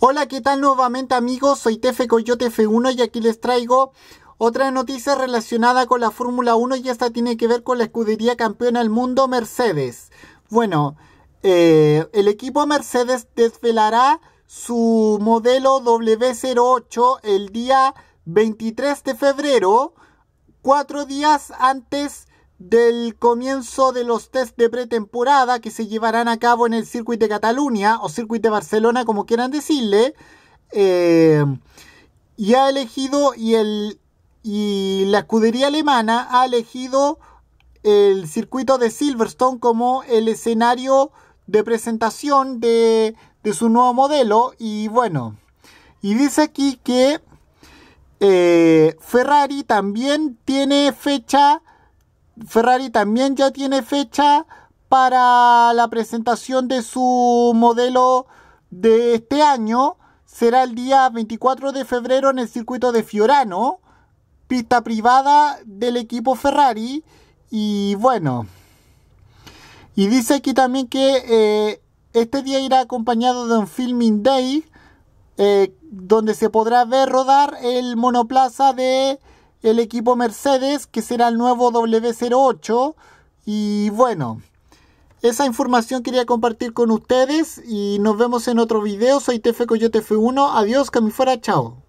Hola, ¿qué tal nuevamente amigos? Soy Tefe Coyote F1 y aquí les traigo otra noticia relacionada con la Fórmula 1 y esta tiene que ver con la escudería campeona del mundo Mercedes. Bueno, eh, el equipo Mercedes desvelará su modelo W08 el día 23 de febrero, cuatro días antes del comienzo de los test de pretemporada que se llevarán a cabo en el circuito de Cataluña o circuito de Barcelona, como quieran decirle. Eh, y ha elegido y el y la escudería alemana ha elegido el circuito de Silverstone como el escenario de presentación de, de su nuevo modelo y bueno y dice aquí que eh, Ferrari también tiene fecha Ferrari también ya tiene fecha para la presentación de su modelo de este año. Será el día 24 de febrero en el circuito de Fiorano, pista privada del equipo Ferrari. Y bueno, y dice aquí también que eh, este día irá acompañado de un filming day eh, donde se podrá ver rodar el monoplaza de el equipo Mercedes, que será el nuevo W08. Y bueno, esa información quería compartir con ustedes y nos vemos en otro video. Soy Tefe Coyote F1. Adiós, que chao.